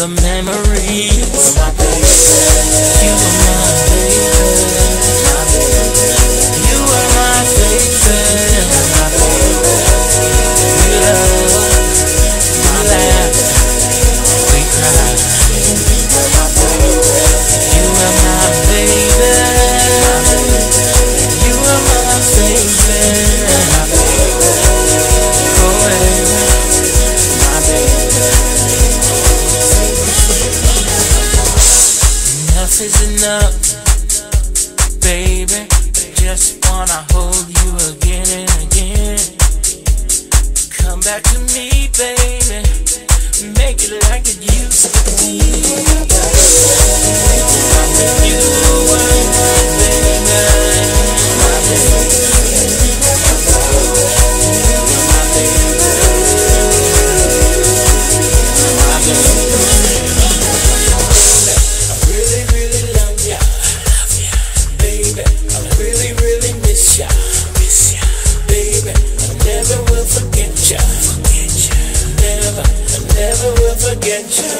the memory. up, baby. Just wanna hold you again and again. Come back to me, baby. forget you.